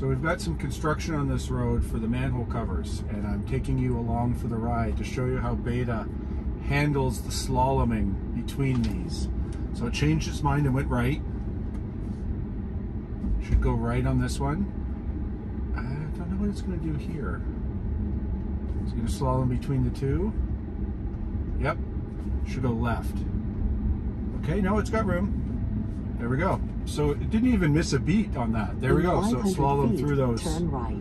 So we've got some construction on this road for the manhole covers and I'm taking you along for the ride to show you how Beta handles the slaloming between these. So it changed its mind and went right. Should go right on this one. I don't know what it's going to do here. It's going to slalom between the two. Yep. Should go left. Okay, no, it's got room. There we go. So it didn't even miss a beat on that. There we go. So it 500 slalom feet, through those. Turn right.